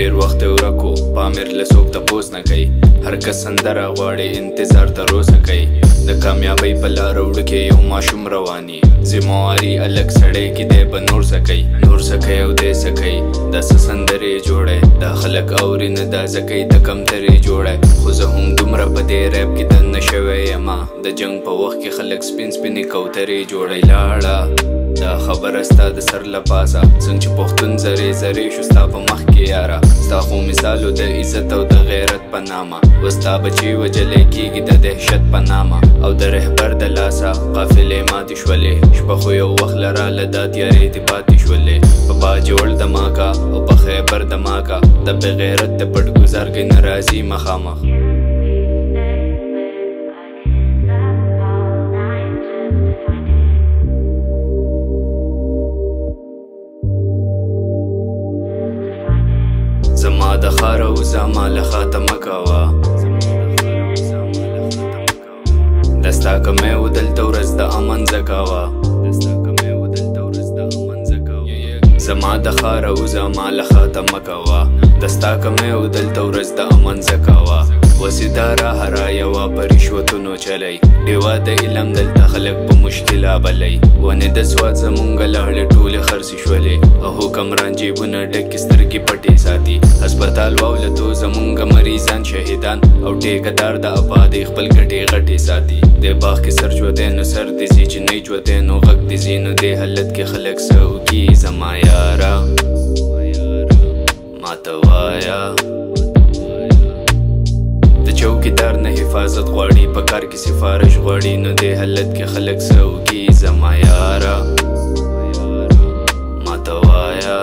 ډیر وخت ورکو پامیر له څوک تپوس نه کوي هر کس سندره غواړي انتظار تر اوسه کوي د کامیابۍ په لاره وړکې یو ماشوم رواني ذمواري الګ سړی کې دی به نور څه کوي نور څه کوي او دی څه کوي داسې سندرې جوړی دا خلک اوري نه دا ځکۍ د کمترې جوړی خو زه هم دومره په دې ریپ کې دننه شوی یمه د جنګ په وخت کې خلک سپین سپینې کوترې جوړی لاړه دا خبره ستا د سر لبازه څنګه چې پښتون زری زری شو ستا په مخ کې یاره ستا خو مثالو د عزت او د غیرت په نامه وستا بچي وجلې کیږي د دهشت په نامه او د رهبر د لاسه قافلې ماتې شولې شپه خو یو وخت لراله دا تیارې دې پاتې شولې په با جوړ د ماکا او په خیبر د ماکا د بغیرت د پټ ګزار کې ناراضي مخامخ د خاره او زما له خاتمه کوه دستا کمې و دلته ورځ د امن زکاوه زما د خاره او زما له خاتمه کوه دستا کمې و دلته ورځ د امن زکاوه وسی دا را هرا یوا پرشوتونو چلی دیوا د علم دلته خلک په مشکل ابلی ونه د سواد زمونږ لهړې ټوله خرڅ شولې او حکمران جیبونه ډک سترګې پټې ساتي هسپتال واولتو زمونږ مریضان شهیدان او ټیکدار د آباد خپل ګټې غټې ساتي د باغ کې سر جوړې نو سر دې چې نه جوړې نو غږ دې زینو دې حالت کې خلک سو کی زما یارا ما ته وایا د چوکیدار نه حفاظت غواړي په کار کې سفارش غواړي نو دې حالت کې خلک سوګي زما یاره ماته وایه